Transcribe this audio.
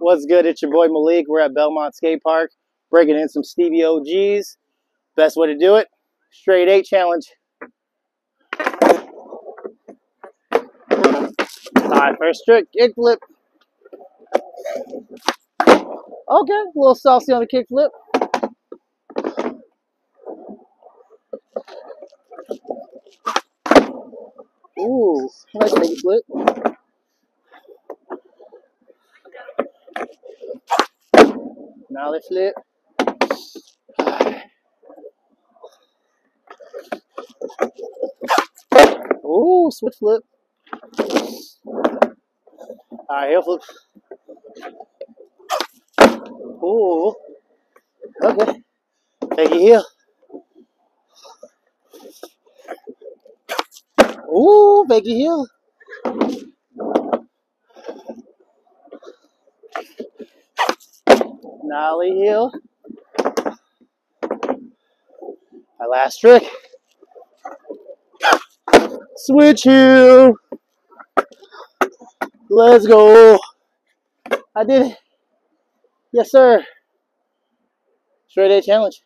What's good? It's your boy Malik. We're at Belmont Skate Park, breaking in some Stevie OGs. Best way to do it, straight eight challenge. All right, first trick, kick flip. Okay, a little saucy on the kick flip. Ooh, nice kick Nollie flip. Ooh, switch flip. Alright, heel flip. Ooh. Okay. Take your heel. Ooh, your heel. Nollie heel. My last trick. Switch heel. Let's go. I did it. Yes, sir. Straight A challenge.